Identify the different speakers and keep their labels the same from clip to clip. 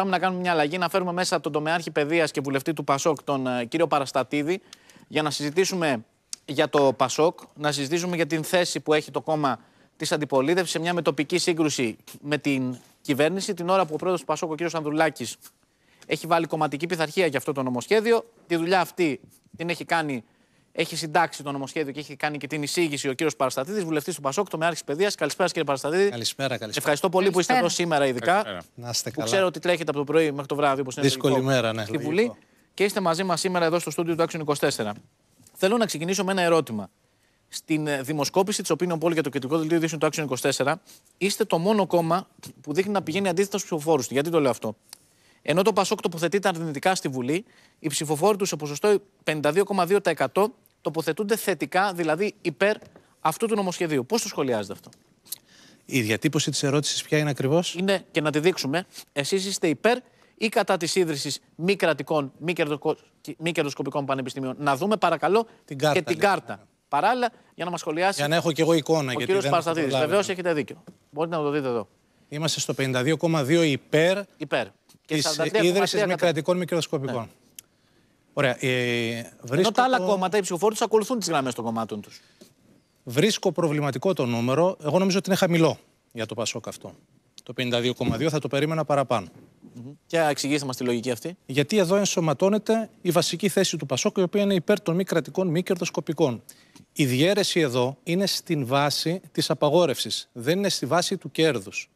Speaker 1: πάμε να κάνουμε μια αλλαγή, να φέρουμε μέσα τον τομεάρχη παιδείας και βουλευτή του Πασόκ, τον ε, κύριο Παραστατίδη, για να συζητήσουμε για το Πασόκ, να συζητήσουμε για την θέση που έχει το κόμμα της αντιπολίτευσης σε μια μετοπική σύγκρουση με την κυβέρνηση, την ώρα που ο πρόεδρος του Πασόκ, ο κύριος Ανδρουλάκης, έχει βάλει κομματική πειθαρχία για αυτό το νομοσχέδιο. Τη δουλειά αυτή την έχει κάνει, έχει συντάξει το νομοσχέδιο και έχει κάνει και την εισήγηση ο κύριος Παραστατίδης, βουλευτής του Πασόκ, το Μεάρχη Παιδείας. Καλησπέρα, κύριε Παραστατίδη.
Speaker 2: Καλησπέρα, καλησπέρα.
Speaker 1: Ευχαριστώ πολύ που είστε εδώ σήμερα, ειδικά.
Speaker 2: Να είστε
Speaker 1: Που
Speaker 2: καλά.
Speaker 1: ξέρω ότι τρέχετε από το πρωί μέχρι το βράδυ, όπως είναι
Speaker 2: Δύσκολη
Speaker 1: λογικό,
Speaker 2: μέρα, ναι.
Speaker 1: Στη Βουλή. Και είστε μαζί μας σήμερα εδώ στο στούντιο του Action 24. Θέλω να ξεκινήσω με ένα ερώτημα. Στην ε, δημοσκόπηση της Opinion Poll για το κεντρικό δελτίο ειδήσεων του Action 24, είστε το μόνο κόμμα που δείχνει να πηγαίνει αντίθετα στους ψηφοφόρους του. Γιατί το λέω αυτό; Ενώ το Πασόκ τοποθετείται αρνητικά στη Βουλή, οι ψηφοφόροι τους σε ποσοστό 52,2% τοποθετούνται θετικά, δηλαδή υπέρ αυτού του νομοσχεδίου. Πώς το σχολιάζετε αυτό;
Speaker 2: Η διατύπωση της ερώτησης ποια είναι ακριβώς;
Speaker 1: είναι και να τη δείξουμε. Εσείς είστε υπέρ ή κατά της ίδρυσης μη κρατικών, μη, κερδοκο- μη κερδοσκοπικών πανεπιστημίων; Να δούμε παρακαλώ
Speaker 2: Την κάρτα,
Speaker 1: και την
Speaker 2: λέτε.
Speaker 1: κάρτα. Παράλληλα, για να μας σχολιάσει
Speaker 2: Για να έχω και εγώ εικόνα.
Speaker 1: ο
Speaker 2: γιατί
Speaker 1: κύριος
Speaker 2: δεν
Speaker 1: Παραστατήδη.
Speaker 2: έχω προλάβει.
Speaker 1: Βεβαίως έχετε δίκιο. Μπορείτε να το δείτε εδώ.
Speaker 2: Είμαστε στο 52,2 υπέρ
Speaker 1: Υπέρ. Και
Speaker 2: της
Speaker 1: 43,3
Speaker 2: ίδρυσης μη
Speaker 1: κατά.
Speaker 2: κρατικών μη κερδοσκοπικών. Ωραία. Ε,
Speaker 1: Ενώ
Speaker 2: βρίσκω,
Speaker 1: τα άλλα
Speaker 2: το-
Speaker 1: κόμματα, οι ψηφοφόροι τους ακολουθούν τις γραμμές των κομμάτων τους.
Speaker 2: βρίσκω προβληματικό το νούμερο. Εγώ νομίζω ότι είναι χαμηλό για το Πασόκ αυτό. Το 52,2 θα το περίμενα παραπάνω.
Speaker 1: Και εξηγήστε μας τη λογική αυτή.
Speaker 2: Γιατί εδώ ενσωματώνεται η βασική θέση του Πασόκ, η οποία είναι υπέρ των μη κρατικών, μη κερδοσκοπικών. Η διαίρεση εδώ είναι στην βάση της απαγόρευσης, δεν είναι στη βάση του κέρδους.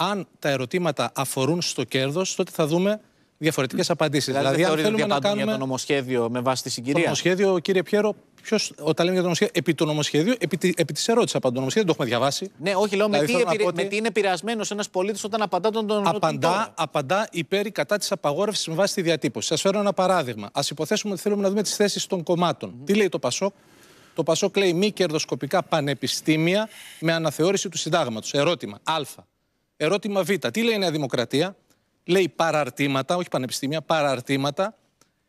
Speaker 2: Αν τα ερωτήματα αφορούν στο κέρδος, τότε θα δούμε διαφορετικές απαντήσεις.
Speaker 1: Δηλαδή, δεν
Speaker 2: αν
Speaker 1: θεωρείτε ότι
Speaker 2: θέλουμε να
Speaker 1: απαντούν
Speaker 2: κάνουμε
Speaker 1: για το νομοσχέδιο με βάση τη
Speaker 2: το
Speaker 1: συγκυρία.
Speaker 2: νομοσχέδιο, κύριε Πιέρο, ποιος, όταν λέμε για το νομοσχέδιο, επί του νομοσχέδιου, επί, τη- επί της ερώτησης απαντούν. Το νομοσχέδιο δεν το έχουμε διαβάσει.
Speaker 1: Ναι, όχι, λέω με
Speaker 2: Δηλαδή,
Speaker 1: τι,
Speaker 2: θέλω να
Speaker 1: επηρε...
Speaker 2: πω ότι-
Speaker 1: με τι είναι επηρεασμένο ένας πολίτης όταν απαντά τον τον
Speaker 2: Απαντά, απαντά υπέρ ή κατά της απαγόρευσης με βάση τη διατύπωση. Σας φέρω ένα παράδειγμα. Α υποθέσουμε ότι θέλουμε να δούμε τις θέσεις των κομμάτων. Τι λέει το Πασόκ; Το Πασόκ λέει μη κερδοσκοπικά πανεπιστήμια με αναθεώρηση του συντάγματος. Ερώτημα Α. Ερώτημα Β. Τι λέει η Νέα Δημοκρατία; Λέει παραρτήματα, όχι πανεπιστήμια, παραρτήματα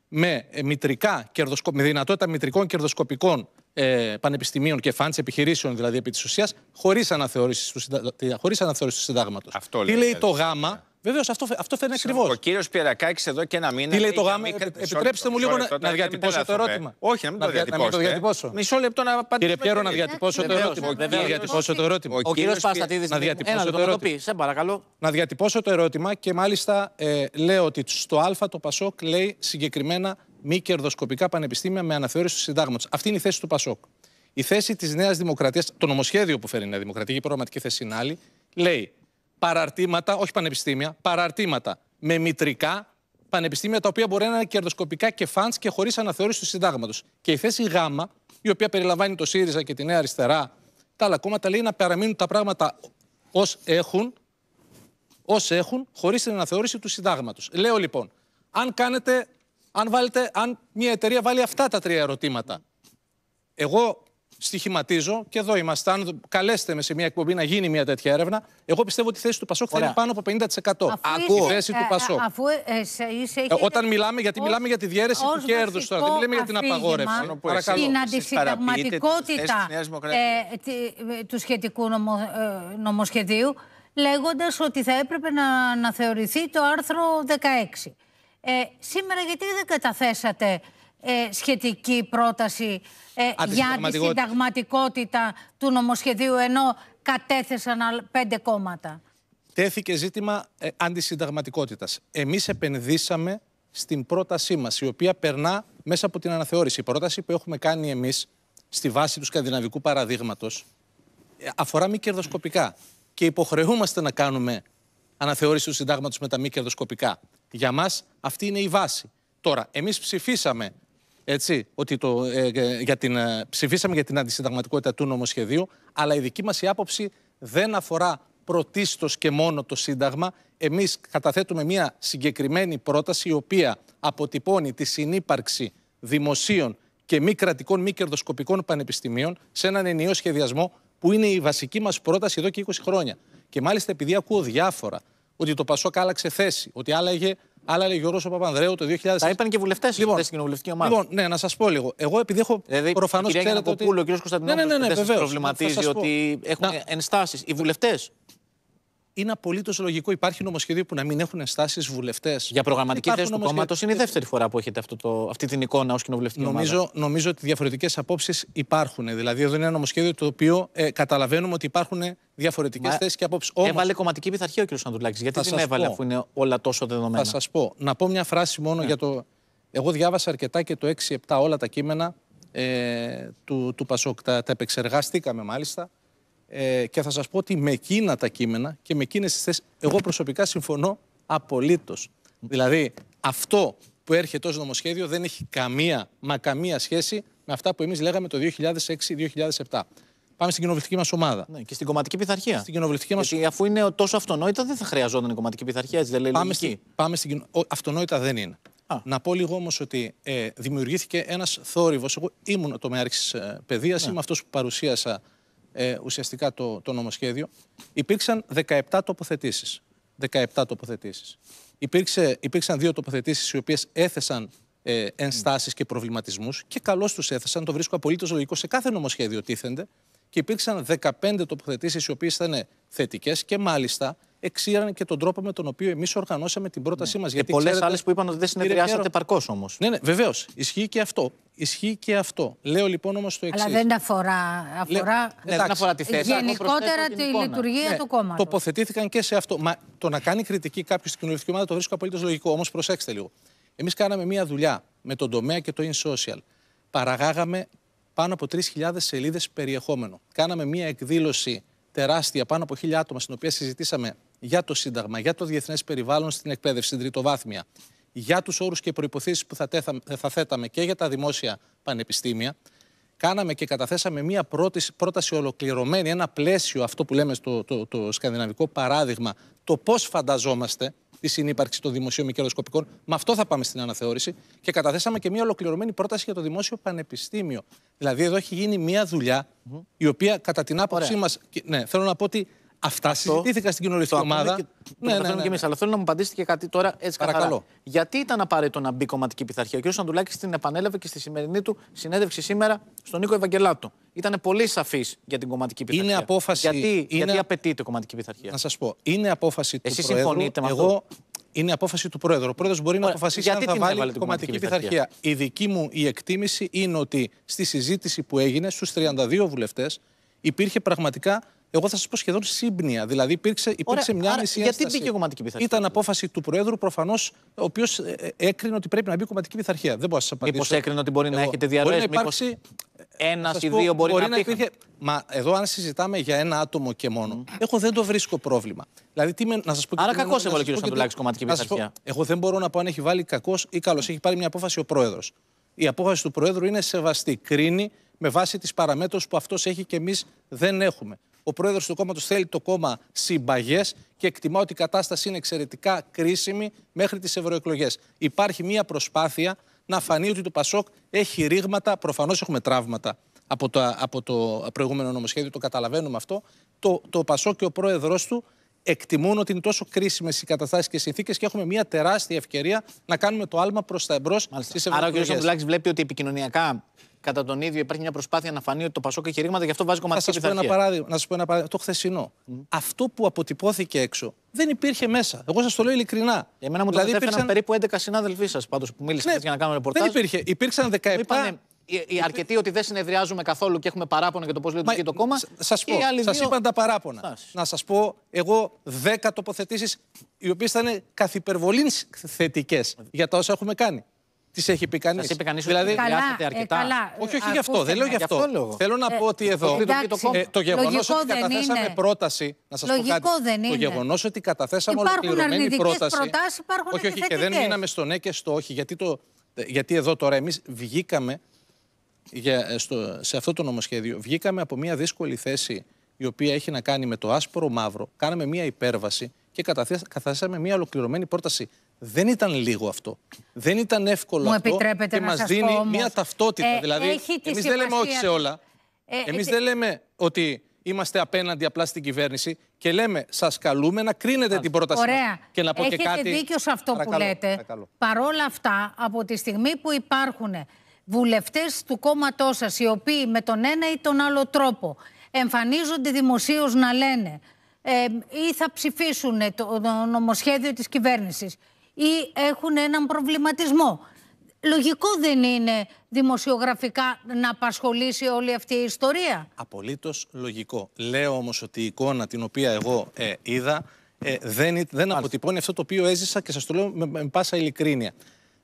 Speaker 2: με, ε, μητρικά, κερδοσκο- με δυνατότητα μητρικών κερδοσκοπικών ε, πανεπιστημίων και φαντς επιχειρήσεων δηλαδή επί της ουσίας, χωρίς αναθεώρησης του, συντα... χωρίς αναθεώρηση του συντάγματος.
Speaker 3: Αυτό
Speaker 2: Τι
Speaker 3: λέει,
Speaker 2: λέει
Speaker 3: δηλαδή.
Speaker 2: το γάμα, βεβαίως αυτό, αυτό φαίνεται
Speaker 3: Ο
Speaker 2: ακριβώς.
Speaker 3: κύριος Πιερακάκη εδώ και ένα μήνα.
Speaker 2: Τι λέει το
Speaker 3: για
Speaker 2: γάμα,
Speaker 3: μη
Speaker 2: επι-
Speaker 3: κρα-
Speaker 2: επιτρέψτε μου
Speaker 3: Μισό
Speaker 2: λίγο
Speaker 3: λεπτό,
Speaker 2: να- να
Speaker 3: μην
Speaker 2: διατυπώσω το
Speaker 3: τρελαθούμε.
Speaker 2: ερώτημα.
Speaker 3: Όχι, να μην
Speaker 2: Να
Speaker 3: το
Speaker 2: δια- να μην το
Speaker 3: διατυπώσετε.
Speaker 2: διατυπώσω.
Speaker 3: Μισό λεπτό να απαντήσουμε.
Speaker 2: Κύριε Πιέρο, να διατυπώσω το
Speaker 1: Βεβαίως,
Speaker 2: ερώτημα.
Speaker 1: βεβαίως.
Speaker 2: Να διατυπώσω το ερώτημα.
Speaker 3: Ο
Speaker 1: Ο κύριος
Speaker 3: κύριος
Speaker 1: Παστατήδη.
Speaker 2: να διατυπώσω
Speaker 1: Ένα
Speaker 2: το
Speaker 1: λεπτό να το
Speaker 2: ερώτημα.
Speaker 1: πει. Σε παρακαλώ.
Speaker 2: Να διατυπώσω το ερώτημα και μάλιστα ε, λέω ότι στο Α το Πασόκ λέει συγκεκριμένα μη κερδοσκοπικά πανεπιστήμια με αναθεώρηση του συντάγματος. Αυτή είναι η θέση του Πασόκ. Η θέση της Νέας Δημοκρατίας, το νομοσχέδιο που φέρει η Νέα Δημοκρατία, η προγραμματική θέση είναι άλλη, λέει παραρτήματα, όχι πανεπιστήμια, παραρτήματα με μητρικά πανεπιστήμια τα οποία μπορεί να είναι κερδοσκοπικά και φαντς και χωρίς αναθεώρηση του συντάγματος. Και η θέση Γ, η οποία περιλαμβάνει το ΣΥΡΙΖΑ και τη Νέα Αριστερά, τα άλλα κόμματα λέει να παραμείνουν τα πράγματα ως έχουν όσοι έχουν χωρίς την αναθεώρηση του συντάγματος. Λέω λοιπόν, αν κάνετε, αν βάλετε, αν μια εταιρεία βάλει αυτά τα τρία ερωτήματα, εγώ στοιχηματίζω και εδώ είμαστε. Αν καλέστε με σε μια εκπομπή να γίνει μια τέτοια έρευνα, εγώ πιστεύω ότι η θέση του Πασόκ θα
Speaker 1: Ωραία.
Speaker 2: είναι πάνω από 50%.
Speaker 4: Αφού
Speaker 2: Η
Speaker 4: είσαι-
Speaker 2: θέση του
Speaker 4: ε,
Speaker 2: Πασόκ.
Speaker 4: Αφού ε, σε- είσαι,
Speaker 2: Ε,
Speaker 4: έχετε
Speaker 2: όταν μιλάμε, γιατί
Speaker 4: ως-
Speaker 2: μιλάμε για τη διαίρεση του
Speaker 4: ως
Speaker 2: κέρδους τώρα, δεν
Speaker 4: βασικό
Speaker 2: μιλάμε για την
Speaker 4: αφήγημα
Speaker 2: απαγόρευση.
Speaker 3: Μόνο που
Speaker 2: Παρακαλώ.
Speaker 4: Την
Speaker 3: Εσείς παραποιείτε τις θέσεις
Speaker 4: αντισυνταγματικότητα
Speaker 3: της Νέας Δημοκρατίας.
Speaker 4: ε, τη- ε, του σχετικού νομο, ε, νομοσχεδίου, λέγοντας ότι θα έπρεπε να αναθεωρηθεί το άρθρο 16. Ε, σήμερα γιατί δεν καταθέσατε ε, σχετική πρόταση ε, για
Speaker 2: Αντισυνταγματικότητα.
Speaker 4: αντισυνταγματικότητα του νομοσχεδίου ενώ κατέθεσαν άλλα πέντε κόμματα.
Speaker 2: τέθηκε ζήτημα ε, αντισυνταγματικότητας. Εμείς επενδύσαμε στην πρότασή μας, η οποία περνά μέσα από την αναθεώρηση. Η πρόταση που έχουμε κάνει εμείς, στη βάση του σκανδιναβικού παραδείγματος, ε, αφορά μη κερδοσκοπικά. Και υποχρεούμαστε να κάνουμε αναθεώρηση του συντάγματος με τα μη κερδοσκοπικά. Για μας αυτή είναι η βάση. Τώρα, εμείς ψηφίσαμε έτσι, ότι το, ε, ε, για την, ε, ψηφίσαμε για την αντισυνταγματικότητα του νομοσχεδίου, αλλά η δική μας η άποψη δεν αφορά πρωτίστως και μόνο το Σύνταγμα. Εμείς καταθέτουμε μια συγκεκριμένη πρόταση η οποία αποτυπώνει τη συνύπαρξη δημοσίων και μη κρατικών, μη κερδοσκοπικών πανεπιστημίων σε έναν ενιαίο σχεδιασμό που είναι η βασική μας πρόταση εδώ και 20 χρόνια. Και μάλιστα επειδή ακούω διάφορα ότι το Πασόκ άλλαξε θέση, ότι άλλαγε, άλλαγε ο Γιώργος Παπανδρέου το 2000.
Speaker 1: Τα είπαν και βουλευτές
Speaker 2: Λοιπόν,
Speaker 1: στην κοινοβουλευτική ομάδα.
Speaker 2: Λοιπόν, ναι, να σας πω λίγο. Εγώ επειδή έχω
Speaker 1: Δηλαδή,
Speaker 2: προφανώ
Speaker 1: η κυρία
Speaker 2: ξέρετε ότι.
Speaker 1: Γιανακοπούλου, ο κ. Κωνσταντινόπουλος
Speaker 2: ναι, ναι, ναι,
Speaker 1: δεν σας
Speaker 2: βεβαίως. Θα
Speaker 1: προβληματίζει
Speaker 2: σας πω.
Speaker 1: ότι έχουν
Speaker 2: Να-
Speaker 1: ενστάσεις. Οι βουλευτές.
Speaker 2: Είναι απολύτως λογικό. Υπάρχει νομοσχέδιο που να μην έχουν ενστάσεις βουλευτές.
Speaker 1: Για προγραμματική θέση του κόμματος είναι η δεύτερη φορά που έχετε αυτό το, αυτή την εικόνα ως κοινοβουλευτική
Speaker 2: νομίζω,
Speaker 1: ομάδα.
Speaker 2: Νομίζω ότι διαφορετικές απόψεις υπάρχουν. Δηλαδή, εδώ είναι ένα νομοσχέδιο το οποίο ε, καταλαβαίνουμε ότι υπάρχουν διαφορετικές θέσεις και απόψεις.
Speaker 1: Όμως, έβαλε κομματική πειθαρχία ο κ. Σαντουλάκη. Γιατί την έβαλε, πω, αφού είναι όλα τόσο δεδομένα;
Speaker 2: Θα σας πω. Να πω μια φράση μόνο ναι. για το. Εγώ διάβασα αρκετά και το 6-7 όλα τα κείμενα ε, του, του Πασόκ. Τα, τα επεξεργάστηκαμε μάλιστα. Ε, και θα σας πω ότι με εκείνα τα κείμενα και με εκείνες τις θέσεις, εγώ προσωπικά συμφωνώ απολύτως. Δηλαδή, αυτό που έρχεται ως νομοσχέδιο δεν έχει καμία, μα καμία σχέση με αυτά που εμείς λέγαμε το 2006-2007. Πάμε στην κοινοβουλευτική μας ομάδα.
Speaker 1: Ναι, και στην κομματική πειθαρχία.
Speaker 2: Στην κοινοβουλευτική μας...
Speaker 1: Γιατί αφού είναι τόσο αυτονόητα, δεν θα χρειαζόταν η κομματική πειθαρχία, έτσι δεν λέει
Speaker 2: πάμε, στη, πάμε στην Αυτονόητα δεν είναι. Α. Να πω λίγο όμως ότι ε, δημιουργήθηκε ένας θόρυβος. Εγώ ήμουν το μέρη ε, παιδείας, ναι. είμαι αυτός που παρουσίασα ε, ουσιαστικά το, το νομοσχέδιο, υπήρξαν 17 τοποθετήσεις. 17 τοποθετήσεις. Υπήρξε, υπήρξαν δύο τοποθετήσεις οι οποίες έθεσαν ε, ενστάσεις και προβληματισμούς και καλώς τους έθεσαν, το βρίσκω απολύτως λογικό, σε κάθε νομοσχέδιο τίθενται και υπήρξαν 15 τοποθετήσεις οι οποίες ήταν θετικές και μάλιστα εξήραν και τον τρόπο με τον οποίο εμείς οργανώσαμε την πρότασή ναι. μας.
Speaker 1: Και πολλές άλλες που είπαν ότι δεν συνεδριάσατε παρκώς όμως.
Speaker 2: Ναι, ναι, βεβαίως. Ισχύει και αυτό. Ισχύει και αυτό. Λέω λοιπόν όμως το εξής.
Speaker 4: Αλλά δεν αφορά. αφορά...
Speaker 1: Ναι, δεν αφορά τη θέση.
Speaker 4: Γενικότερα τη λειτουργία
Speaker 2: ναι,
Speaker 4: του κόμματος.
Speaker 2: Τοποθετήθηκαν και σε αυτό. Μα το να κάνει κριτική κάποιος στην κοινωνική ομάδα το βρίσκω απολύτως λογικό. Όμως προσέξτε λίγο. Εμείς κάναμε μία δουλειά με τον τομέα και το InSocial. Παραγάγαμε πάνω από 3.000 σελίδες περιεχόμενο. Κάναμε μία εκδήλωση τεράστια, πάνω από 1.000 άτομα, στην οποία συζητήσαμε για το Σύνταγμα, για το διεθνές περιβάλλον στην εκπαίδευση, στην τριτοβάθμια, για τους όρους και προποθέσει που θα, τέθα, θα θέταμε και για τα δημόσια πανεπιστήμια. Κάναμε και καταθέσαμε μία πρόταση, πρόταση ολοκληρωμένη, ένα πλαίσιο, αυτό που λέμε στο το, το, σκανδιναβικό παράδειγμα, το πώς φανταζόμαστε τη συνύπαρξη των δημοσίων μη κερδοσκοπικών. Με αυτό θα πάμε στην αναθεώρηση. Και καταθέσαμε και μια ολοκληρωμένη πρόταση για το δημόσιο πανεπιστήμιο. Δηλαδή, εδώ έχει γίνει μια δουλειά, η οποία κατά την άποψή μας. Ναι, θέλω να πω ότι Αυτά Αυτό, συζητήθηκαν στην κοινωνική ομάδα.
Speaker 1: Και, ναι, ναι, ναι, ναι. Και εμείς, αλλά θέλω να μου απαντήσετε και κάτι τώρα έτσι Παρακαλώ. Γιατί ήταν απαραίτητο να μπει κομματική πειθαρχία; Ο κ. Σαντουλάκης την επανέλαβε και στη σημερινή του συνέντευξη σήμερα στον Νίκο Ευαγγελάτο. Ήταν πολύ σαφής για την κομματική πειθαρχία.
Speaker 2: Είναι απόφαση.
Speaker 1: Γιατί, είναι... γιατί απαιτείται κομματική πειθαρχία;
Speaker 2: Να σας πω. Είναι απόφαση
Speaker 1: Εσείς
Speaker 2: του Προέδρου.
Speaker 1: συμφωνείτε με αυτό;
Speaker 2: Εγώ είναι απόφαση του Πρόεδρου. Ο Πρόεδρος μπορεί να αποφασίσει αν θα βάλει κομματική πειθαρχία. Η δική μου η εκτίμηση είναι ότι στη συζήτηση που έγινε στους 32 βουλευτές υπήρχε πραγματικά εγώ θα σας πω σχεδόν σύμπνοια. Δηλαδή υπήρξε, υπήρξε μια άρα, μισή
Speaker 1: Γιατί μπήκε κομματική πειθαρχία;
Speaker 2: Ήταν απόφαση του Προέδρου προφανώς, ο οποίος ε, ε, έκρινε ότι πρέπει να μπει κομματική πειθαρχία. Δεν μπορώ να σας απαντήσω.
Speaker 1: Μήπως έκρινε ότι μπορεί να έχετε διαρροές.
Speaker 2: Υπάρξει...
Speaker 1: Ένας ή δύο μπορεί, μπορεί να, να υπήρχε.
Speaker 2: Μα εδώ, αν συζητάμε για ένα άτομο και μόνο, mm. εγώ δεν το βρίσκω πρόβλημα. Δηλαδή, τι με, να σας πω
Speaker 1: Άρα, κακός έβαλε ο κ. Σαντουλάκη κομματική πειθαρχία.
Speaker 2: Εγώ δεν μπορώ να πω αν έχει βάλει κακός ή καλός. Έχει πάρει μια απόφαση ο Πρόεδρος. Η απόφαση του Πρόεδρου είναι σεβαστή. Κρίνει με βάση τις παραμέτρους που αυτός έχει και εμείς δεν έχουμε ο πρόεδρος του κόμματος θέλει το κόμμα συμπαγές και εκτιμά ότι η κατάσταση είναι εξαιρετικά κρίσιμη μέχρι τις ευρωεκλογές. Υπάρχει μία προσπάθεια να φανεί ότι το Πασόκ έχει ρήγματα. Προφανώς έχουμε τραύματα από το, από το προηγούμενο νομοσχέδιο, το καταλαβαίνουμε αυτό. Το, το Πασόκ και ο πρόεδρό του εκτιμούν ότι είναι τόσο κρίσιμες οι καταστάσεις και οι συνθήκες και έχουμε μια τεράστια ευκαιρία να κάνουμε το άλμα προς τα εμπρός στις ευρωεκλογέ.
Speaker 1: Άρα ο κ. Σαντουλάκης βλέπει ότι επικοινωνιακά κατά τον ίδιο υπάρχει μια προσπάθεια να φανεί ότι το Πασόκ έχει ρήγματα, γι' αυτό βάζει κομματική
Speaker 2: πειθαρχία. Να σας πω ένα παράδειγμα. Το χθεσινό. Mm. Αυτό που αποτυπώθηκε έξω δεν υπήρχε μέσα. Εγώ σας το λέω ειλικρινά.
Speaker 1: Εμένα μου δηλαδή, το υπήρξαν... περίπου 11 συνάδελφοί σας πάντως που μίλησαν ναι, για να κάνουν ρεπορτάζ.
Speaker 2: Δεν υπήρχε. Υπήρξαν 17. Είπανε,
Speaker 1: οι αρκετοί ότι δεν συνεδριάζουμε καθόλου και έχουμε παράπονα για το πώς λειτουργεί το κόμμα.
Speaker 2: Σας πω, σας δύο... είπαν τα παράπονα. Να σας πω εγώ 10 τοποθετήσεις οι οποίες ήταν καθ' υπερβολή θετικές για τα όσα έχουμε κάνει. Τις έχει πει κανείς.
Speaker 1: είπε κανείς δηλαδή, ότι χρειάζεται αρκετά. Ε,
Speaker 4: καλά,
Speaker 2: όχι, όχι γι' αυτό. Δεν λέω γι' αυτό. αυτό Θέλω να ε, πω ότι εδώ. Ε, το γεγονός ότι καταθέσαμε είναι. πρόταση. Να σας πω κάτι.
Speaker 4: Δεν
Speaker 2: το γεγονός ότι καταθέσαμε ολοκληρωμένη πρόταση.
Speaker 4: Προτάσεις,
Speaker 2: όχι, όχι, και δεν μείναμε στο ναι και στο όχι. Γιατί, το, γιατί εδώ τώρα εμείς βγήκαμε για, στο, σε αυτό το νομοσχέδιο, βγήκαμε από μια δύσκολη θέση η οποία έχει να κάνει με το άσπρο μαύρο. Κάναμε μια υπέρβαση και καταθέσαμε μια ολοκληρωμένη πρόταση δεν ήταν λίγο αυτό. Δεν ήταν εύκολο
Speaker 4: Μου
Speaker 2: αυτό και μας δίνει
Speaker 4: πω,
Speaker 2: μια ταυτότητα.
Speaker 4: Ε,
Speaker 2: δηλαδή, εμείς δεν λέμε όχι σε όλα. Ε, εμείς ε, δεν λέμε ότι είμαστε απέναντι απλά στην κυβέρνηση και λέμε σας καλούμε να κρίνετε την πρόταση
Speaker 4: Ωραία.
Speaker 2: Και να πω
Speaker 4: Έχετε
Speaker 2: και κάτι...
Speaker 4: δίκιο σε αυτό που λέτε. Παρόλα αυτά, από τη στιγμή που υπάρχουν βουλευτές του κόμματός σας οι οποίοι με τον ένα ή τον άλλο τρόπο εμφανίζονται δημοσίως να λένε ε, ή θα ψηφίσουν το, το νομοσχέδιο της κυβέρνησης ή έχουν έναν προβληματισμό. Λογικό δεν είναι δημοσιογραφικά να απασχολήσει όλη αυτή η ιστορία;
Speaker 2: Απολύτως λογικό. Λέω όμως ότι η εικόνα την οποία εγώ ε, είδα ε, δεν, δεν αποτυπώνει αυτό το οποίο έζησα και σας το λέω με, με πάσα ειλικρίνεια.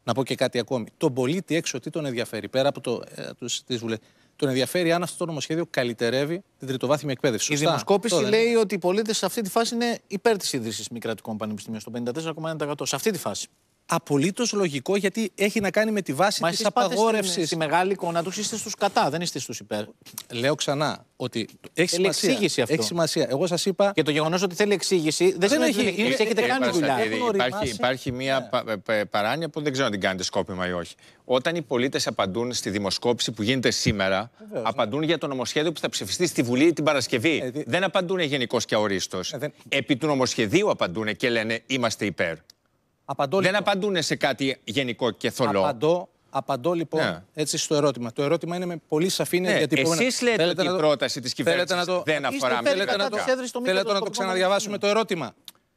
Speaker 2: Να πω και κάτι ακόμη. Τον πολίτη έξω τι τον ενδιαφέρει, πέρα από το, ε, τους, τις βουλές, τον ενδιαφέρει αν αυτό το νομοσχέδιο καλυτερεύει την τριτοβάθμια εκπαίδευση.
Speaker 1: Η
Speaker 2: Σωστά.
Speaker 1: δημοσκόπηση
Speaker 2: Αυτό δεν
Speaker 1: λέει ότι οι πολίτες σε αυτή τη φάση είναι υπέρ της ίδρυσης μη κρατικών πανεπιστημίων, στο 54,1%. Σε αυτή τη φάση.
Speaker 2: Απολύτως λογικό γιατί έχει να κάνει με τη βάση
Speaker 1: Μα
Speaker 2: της
Speaker 1: εσείς πάτε
Speaker 2: απαγόρευσης.
Speaker 1: στη, στη μεγάλη εικόνα τους, είστε στους κατά, δεν είστε στους υπέρ.
Speaker 2: Λέω ξανά ότι έχει
Speaker 1: Θέλει
Speaker 2: σημασία.
Speaker 1: εξήγηση αυτό.
Speaker 2: Έχει σημασία. Εγώ σας είπα.
Speaker 1: Και το γεγονός ότι θέλει εξήγηση δεν σημαίνει
Speaker 2: έχει.
Speaker 1: ότι
Speaker 2: Είναι-
Speaker 1: εσείς έχετε
Speaker 2: είναι-
Speaker 1: κάνει δουλειά.
Speaker 3: Παραστατήδη,
Speaker 2: Έχουν
Speaker 3: Υπάρχει,
Speaker 2: οριμάσει.
Speaker 3: υπάρχει μια πα- πα- παράνοια που δεν ξέρω αν την κάνετε σκόπιμα ή όχι. Όταν οι πολίτες απαντούν στη δημοσκόπηση που γίνεται σήμερα, απαντούν για το νομοσχέδιο που θα ψηφιστεί στη Βουλή την Παρασκευή.
Speaker 2: Ε, δι-
Speaker 3: Δεν απαντούν γενικώς και αορίστως.
Speaker 2: Ε, δεν-
Speaker 3: Επί του νομοσχεδίου απαντούν και λένε είμαστε υπέρ.
Speaker 2: Απαντώ,
Speaker 3: Δεν
Speaker 2: λοιπόν,
Speaker 3: απαντούν σε κάτι γενικό και θολό.
Speaker 2: απαντώ, απαντώ λοιπόν
Speaker 3: Ναι.
Speaker 2: έτσι στο ερώτημα. Το ερώτημα είναι με πολύ σαφήνεια
Speaker 3: Ναι,
Speaker 2: διατυπωμένο.
Speaker 3: εσείς λέτε
Speaker 2: Θέλετε
Speaker 3: ότι
Speaker 2: να
Speaker 3: η
Speaker 2: το-
Speaker 3: πρόταση της
Speaker 2: θέλετε
Speaker 3: κυβέρνησης
Speaker 2: να το-
Speaker 3: δεν
Speaker 1: Είστε
Speaker 3: αφορά
Speaker 1: υπέρ
Speaker 3: μη
Speaker 1: ή κατά
Speaker 3: κρατικά.
Speaker 1: της έδρασης των μη
Speaker 2: Θέλετε να το
Speaker 1: κρατικών
Speaker 2: ξαναδιαβάσουμε το ερώτημα.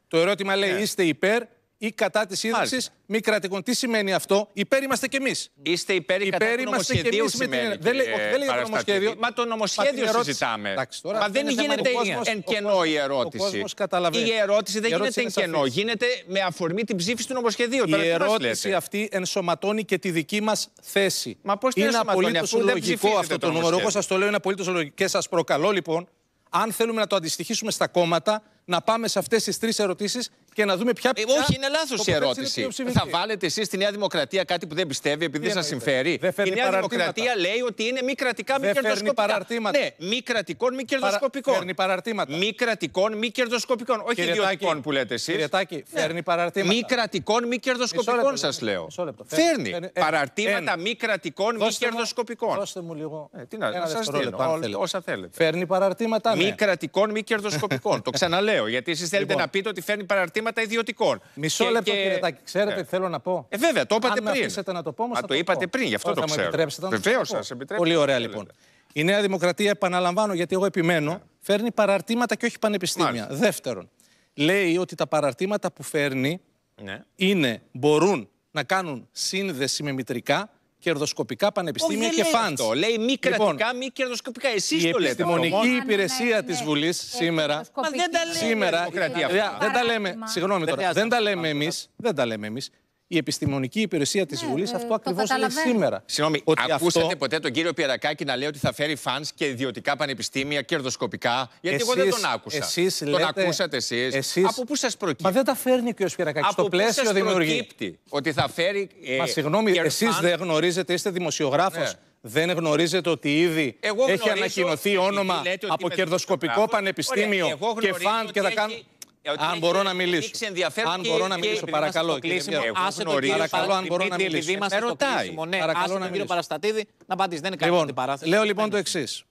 Speaker 2: Το ερώτημα λέει
Speaker 3: Ναι.
Speaker 2: είστε υπέρ ή κατά της ίδρυσης
Speaker 3: Μάλιστα.
Speaker 2: μη κρατικών. Τι σημαίνει αυτό, υπέρ είμαστε κι εμείς.
Speaker 3: Είστε υπέρ ή κατά
Speaker 2: Υπέρ
Speaker 3: του
Speaker 2: είμαστε και
Speaker 3: νομοσχεδίου
Speaker 2: εμείς με την-
Speaker 3: σημαίνει,
Speaker 2: δεν λέει-
Speaker 3: κύριε
Speaker 2: όχι, δεν λέει για το
Speaker 3: Παραστατήδη.
Speaker 2: νομοσχέδιο.
Speaker 3: Μα το
Speaker 2: Μα
Speaker 3: νομοσχέδιο
Speaker 2: την ερώτηση-
Speaker 3: συζητάμε.
Speaker 2: Εντάξει, τώρα
Speaker 3: Μα
Speaker 2: αυτό
Speaker 3: δεν
Speaker 2: είναι θέμα-
Speaker 3: γίνεται
Speaker 2: ο κόσμος-
Speaker 3: εν
Speaker 2: ο
Speaker 3: κενό
Speaker 2: κόσμος-
Speaker 3: η
Speaker 2: ο
Speaker 3: ερώτηση.
Speaker 2: κόσμος καταλαβαίνει.
Speaker 3: Η ερώτηση δεν
Speaker 2: Η ερώτηση
Speaker 3: γίνεται εν
Speaker 2: είναι
Speaker 3: κενό.
Speaker 2: σαφής.
Speaker 3: Γίνεται με αφορμή την ψήφιση του νομοσχεδίου.
Speaker 2: Η
Speaker 3: Τώρα τι μας
Speaker 2: ερώτηση
Speaker 3: λέτε;
Speaker 2: αυτή ενσωματώνει και τη δική μας θέση.
Speaker 3: Μα πώς την
Speaker 2: είναι
Speaker 3: ενσωματώνει,
Speaker 2: απολύτως
Speaker 3: αφού δεν
Speaker 2: λογικό
Speaker 3: ψηφίζεται
Speaker 2: αυτό
Speaker 3: το
Speaker 2: το νούμερο. Εγώ
Speaker 3: νομοσχέδιο.
Speaker 2: σας το λέω είναι απολύτως λογικό. Και σας προκαλώ λοιπόν, αν θέλουμε να το αντιστοιχίσουμε στα κόμματα, να πάμε σε αυτές τις τρεις ερωτήσεις και να δούμε ποια.
Speaker 3: Ε,
Speaker 2: ποια
Speaker 3: όχι, είναι λάθος η
Speaker 2: τοποθέτηση είναι
Speaker 3: ερώτηση.
Speaker 2: πλειοψηφική.
Speaker 3: Θα βάλετε εσείς στη Νέα Δημοκρατία κάτι που δεν πιστεύει επειδή
Speaker 2: Τι
Speaker 3: σας
Speaker 2: εννοείτε;
Speaker 3: συμφέρει.
Speaker 2: Δεν
Speaker 3: Η
Speaker 2: φέρνει
Speaker 3: Νέα
Speaker 2: παραρτήματα.
Speaker 3: Δημοκρατία λέει ότι είναι μη κρατικά, μη
Speaker 2: Δεν φέρνει
Speaker 3: κερδοσκοπικά.
Speaker 2: παραρτήματα.
Speaker 3: Ναι, μη κρατικών, μη
Speaker 2: Παρα-
Speaker 3: κερδοσκοπικών.
Speaker 2: φέρνει παραρτήματα.
Speaker 3: Μη κρατικών, μη κερδοσκοπικών. Όχι
Speaker 2: Κύριε
Speaker 3: ιδιωτικών
Speaker 2: Τάκη,
Speaker 3: που λέτε εσείς.
Speaker 2: Κύριε Τάκη, φέρνει παραρτήματα.
Speaker 3: Μη κρατικών, μη κερδοσκοπικών
Speaker 2: Μισό
Speaker 3: σας λέω.
Speaker 2: μισό λεπτό.
Speaker 3: Φέρνει.
Speaker 2: Φέρνει. Ε,
Speaker 3: Παραρτήματα
Speaker 2: ένα.
Speaker 3: μη κρατικών, μη
Speaker 2: Δώστε μου-
Speaker 3: κερδοσκοπικών.
Speaker 2: Δώστε μου λίγο.
Speaker 3: Ε, τι να-
Speaker 2: ένα
Speaker 3: να σας
Speaker 2: δευτερόλεπτο,
Speaker 3: δίνω,
Speaker 2: αν
Speaker 3: όλα-
Speaker 2: θέλετε.
Speaker 3: όσα θέλετε.
Speaker 2: Φέρνει παραρτήματα, ναι.
Speaker 3: Μη κρατικών, μη κερδοσκοπικών. το ξαναλέω. Γιατί εσείς θέλετε
Speaker 2: Λοιπόν.
Speaker 3: να πείτε ότι φέρνει παραρτήματα ιδιωτικών.
Speaker 2: Μισό
Speaker 3: Και-
Speaker 2: λεπτό,
Speaker 3: και-
Speaker 2: κύριε Τάκη. Ξέρετε
Speaker 3: Ναι.
Speaker 2: τι θέλω να πω;
Speaker 3: Ε, βέβαια, το είπατε
Speaker 2: Αν με
Speaker 3: πριν.
Speaker 2: αφήσετε να το πω, όμως
Speaker 3: Α,
Speaker 2: θα
Speaker 3: το
Speaker 2: το
Speaker 3: είπατε
Speaker 2: πω.
Speaker 3: πριν, γι' αυτό
Speaker 2: Τώρα
Speaker 3: το
Speaker 2: θα μου
Speaker 3: ξέρω.
Speaker 2: επιτρέψετε να το
Speaker 3: Βεβαίως,
Speaker 2: πω.
Speaker 3: σας επιτρέπω.
Speaker 2: Πολύ ωραία
Speaker 3: Τι
Speaker 2: λοιπόν.
Speaker 3: θέλετε.
Speaker 2: Η Νέα Δημοκρατία, επαναλαμβάνω, γιατί εγώ επιμένω, φέρνει παραρτήματα και όχι πανεπιστήμια.
Speaker 3: Μάλιστα.
Speaker 2: Δεύτερον, λέει ότι τα παραρτήματα που φέρνει
Speaker 3: Ναι.
Speaker 2: είναι, μπορούν να κάνουν σύνδεση με μητρικά, κερδοσκοπικά πανεπιστήμια
Speaker 3: Όχι,
Speaker 2: και
Speaker 3: δεν λέει
Speaker 2: φαντς.
Speaker 3: αυτό. Λέει μη
Speaker 2: Λοιπόν,
Speaker 3: κρατικά, μη κερδοσκοπικά. Εσείς
Speaker 2: η
Speaker 3: το λέτε.
Speaker 2: επιστημονική
Speaker 3: αυτό.
Speaker 4: Ναι, ναι,
Speaker 2: υπηρεσία
Speaker 4: ναι,
Speaker 2: της
Speaker 4: ναι.
Speaker 2: Βουλής
Speaker 4: Ε,
Speaker 2: σήμερα-
Speaker 4: κερδοσκοπική.
Speaker 3: Μα δεν τα λέει η
Speaker 2: Σήμερα,
Speaker 3: Δημοκρατία
Speaker 2: Παιδιά,
Speaker 3: αυτά.
Speaker 2: δεν τα λέμε,
Speaker 4: Παράδειγμα.
Speaker 2: συγγνώμη τώρα,
Speaker 1: χρειάζεται
Speaker 2: δεν τα
Speaker 1: να
Speaker 2: λέμε
Speaker 1: το
Speaker 2: εμεί. Δεν τα λέμε εμείς. Η επιστημονική υπηρεσία της
Speaker 4: Ναι,
Speaker 2: Βουλής
Speaker 4: ε,
Speaker 2: αυτό
Speaker 4: το
Speaker 2: ακριβώς λέει
Speaker 4: καταλαβαίνω.
Speaker 2: σήμερα.
Speaker 3: Συγγνώμη,
Speaker 2: Ότι
Speaker 3: ακούσατε
Speaker 2: αυτό-
Speaker 3: ποτέ τον κύριο Πιερακάκη να λέει ότι θα φέρει φανς και ιδιωτικά πανεπιστήμια, κερδοσκοπικά; Γιατί εγώ δεν
Speaker 2: Εσείς-
Speaker 3: τον άκουσα.
Speaker 2: εσείς
Speaker 3: τον
Speaker 2: λέτε-
Speaker 3: ακούσατε εσείς.
Speaker 2: εσείς-
Speaker 3: Από πού σας προκύπτει;
Speaker 2: Μα δεν τα φέρνει και ο Σπυρακάκη.
Speaker 3: Από
Speaker 2: Στο
Speaker 3: πού
Speaker 2: πλαίσιο
Speaker 3: σας
Speaker 2: δημιουργεί.
Speaker 3: προκύπτει ότι θα φέρει. ε,
Speaker 2: Μα συγγνώμη,
Speaker 3: κερ-
Speaker 2: εσείς
Speaker 3: φαν-
Speaker 2: δεν γνωρίζετε, είστε δημοσιογράφος.
Speaker 3: Ναι.
Speaker 2: Δεν γνωρίζετε ότι ήδη
Speaker 3: Εγώ
Speaker 2: έχει
Speaker 3: γνωρίζω,
Speaker 2: ανακοινωθεί
Speaker 3: επειδή
Speaker 2: όνομα
Speaker 3: λέτε ότι
Speaker 2: από
Speaker 3: είμαι
Speaker 2: κερδοσκοπικό
Speaker 3: δημοσιογράφος.
Speaker 2: πανεπιστήμιο
Speaker 3: Ωραία, εγώ
Speaker 2: και
Speaker 3: γνωρίζω
Speaker 2: φαντ και
Speaker 3: ότι
Speaker 2: θα κάνω.
Speaker 3: Έχει- ότι
Speaker 2: Αν
Speaker 3: έχει
Speaker 2: μπορώ να
Speaker 3: δείξει
Speaker 2: μιλήσω.
Speaker 3: ενδιαφέρον
Speaker 2: Αν
Speaker 3: και-
Speaker 2: μπορώ να
Speaker 3: και-
Speaker 2: μιλήσω,
Speaker 3: επειδή
Speaker 2: παρακαλώ.
Speaker 1: Είμαστε στο
Speaker 2: κύριε
Speaker 1: κλείσιμο.
Speaker 2: Βιέρα.
Speaker 3: Εγώ
Speaker 1: Άσε τον
Speaker 3: γνωρίζω.
Speaker 1: κύριο
Speaker 2: Παρακαλώ, αν μπορώ να
Speaker 1: Δημήτρη,
Speaker 2: μιλήσω.
Speaker 1: Επειδή είμαστε
Speaker 3: Με
Speaker 1: στο
Speaker 3: ρωτάει.
Speaker 1: κλείσιμο, ναι,
Speaker 2: Παρακαλώ
Speaker 1: άσε
Speaker 2: να
Speaker 1: τον κύριο
Speaker 2: μιλήσω.
Speaker 1: Παραστατίδη να απαντήσει. Δεν είναι καλή
Speaker 2: Λοιπόν,
Speaker 1: αντιπαράθεση.
Speaker 2: λέω λοιπόν το εξής.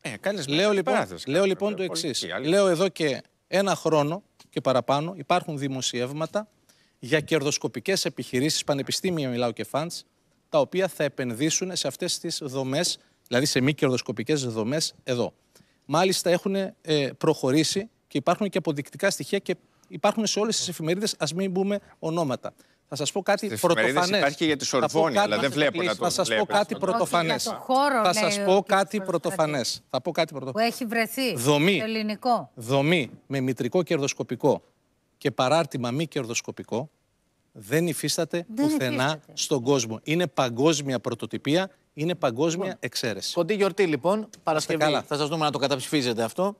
Speaker 3: Ε, καλές
Speaker 2: Λέω λοιπόν,
Speaker 3: παράθεση,
Speaker 2: λέω
Speaker 3: καλές,
Speaker 2: λοιπόν το
Speaker 3: βέβαια,
Speaker 2: εξής.
Speaker 3: πολιτική, αλήθεια.
Speaker 2: Λέω εδώ και ένα χρόνο και παραπάνω υπάρχουν δημοσιεύματα για κερδοσκοπικές επιχειρήσεις, πανεπιστήμια μιλάω και φαντς, τα οποία θα επενδύσουν σε αυτές τις δομές, δηλαδή σε μη κερδοσκοπικές δομές εδώ. Μάλιστα έχουν ε, προχωρήσει και υπάρχουν και αποδεικτικά στοιχεία και υπάρχουν σε όλες τις εφημερίδες. Α μην πούμε ονόματα. Θα σας πω κάτι
Speaker 3: Στις εφημερίδες
Speaker 2: πρωτοφανές.
Speaker 3: υπάρχει και για τη Σορβόνη, αλλά δεν βλέπω να το
Speaker 2: Θα σας πω
Speaker 3: βλέπετε.
Speaker 2: κάτι
Speaker 3: Όχι,
Speaker 2: πρωτοφανές.
Speaker 4: για το χώρο,
Speaker 2: Θα σας
Speaker 4: λέει
Speaker 2: πω
Speaker 4: ο
Speaker 2: κάτι
Speaker 4: κ.
Speaker 2: πρωτοφανές. Θα πω κάτι
Speaker 4: Που
Speaker 2: πρωτοφανέ.
Speaker 4: έχει βρεθεί.
Speaker 2: Δομή.
Speaker 4: στο ελληνικό.
Speaker 2: Δομή με μητρικό κερδοσκοπικό και παράρτημα μη κερδοσκοπικό δεν υφίσταται
Speaker 4: Δεν
Speaker 2: πουθενά
Speaker 4: υφίσταται.
Speaker 2: στον κόσμο. Είναι παγκόσμια πρωτοτυπία, είναι παγκόσμια εξαίρεση.
Speaker 1: Κοντή γιορτή λοιπόν, Παρασκευή.
Speaker 2: καλά.
Speaker 1: Θα σας δούμε να το καταψηφίζετε αυτό.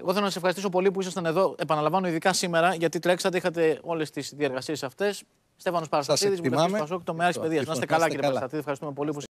Speaker 1: Εγώ θέλω να σα ευχαριστήσω πολύ που ήσασταν εδώ. Επαναλαμβάνω, ειδικά σήμερα, γιατί τρέξατε, είχατε όλες τις διεργασίες αυτές. Στέφανος Παραστατίδης,
Speaker 2: εκτιμάμε.
Speaker 1: Πασόκ, το Μεάρχη
Speaker 2: Λοιπόν,
Speaker 1: Παιδείας. Να είστε
Speaker 2: λοιπόν,
Speaker 1: καλά,
Speaker 2: να είστε
Speaker 1: κύριε
Speaker 2: καλά.
Speaker 1: Παραστατίδη. Ευχαριστούμε πολύ που